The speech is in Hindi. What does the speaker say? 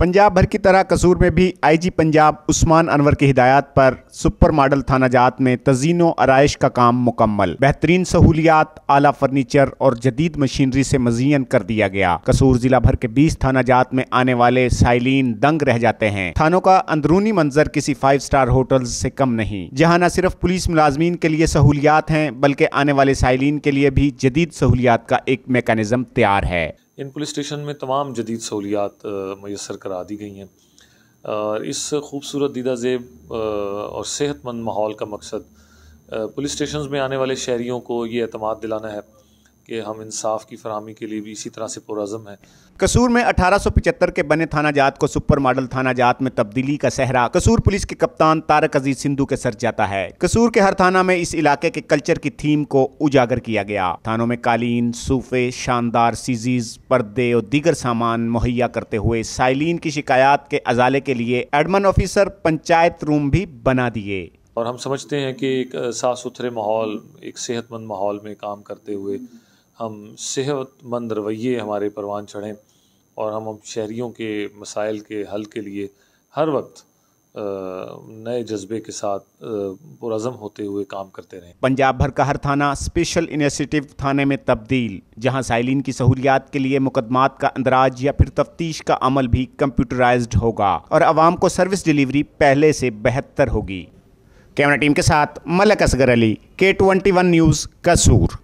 पंजाब भर की तरह कसूर में भी आईजी पंजाब उस्मान अनवर की हिदायत पर सुपर मॉडल थाना जात में तजीनो आरइश का काम मुकम्मल। बेहतरीन सहूलियात, आला फर्नीचर और जदीद मशीनरी से मजीन कर दिया गया। कसूर जिला भर के 20 थाना जात में आने वाले साइलिन दंग रह जाते हैं। थानों का अंदरूनी मंजर किसी फाइव स्टार होटल से कम नहीं। जहाँ न सिर्फ़ पुलिस मुलाजमीन के लिए सहूलियात हैं, बल्कि आने वाले साइलिन के लिए भी जदीद सहूलियात का एक मेकानिज़म तैयार है। इन पुलिस स्टेशन में तमाम जदीद सहूलियात मैसर करा दी गई हैं। और इस खूबसूरत दीदा जेब और सेहतमंद माहौल का मकसद पुलिस स्टेशन में आने वाले शहरीों को ये अतमाद दिलाना है। कि हम इंसाफ की फरहमी के लिए भी इसी तरह से पुरज़म है। कसूर में 1875 के बने थाना जात को सुपर मॉडल थाना जात में तब्दीली का सहरा कसूर पुलिस के कप्तान तारक अज़ीज़ सिंधु के सर जाता है। कसूर के हर थाना में इस इलाके के कल्चर की थीम को उजागर किया गया। थानों में कालीन सूफे शानदार सीजीज पर्दे और दीगर सामान मुहैया करते हुए साइलिन की शिकायत के अजाले के लिए एडमन ऑफिसर पंचायत रूम भी बना दिए। और हम समझते हैं कि एक साफ़ सुथरे माहौल एक सेहतमंद माहौल में काम करते हुए हम सेहतमंद रवैये हमारे परवान चढ़ें और हम अब शहरीों के मसाइल के हल के लिए हर वक्त नए जज्बे के साथ पुरज़म होते हुए काम करते रहें। पंजाब भर का हर थाना स्पेशल इनिशिएटिव थाने में तब्दील, जहाँ साइलिन की सहूलियात के लिए मुकदमात का अंदराज या फिर तफ्तीश का अमल भी कंप्यूटराइज्ड होगा और आवाम को सर्विस डिलीवरी पहले से बेहतर होगी। कैमरा टीम के साथ मलक असगर अली के ट्वेंटी वन न्यूज़ कसूर।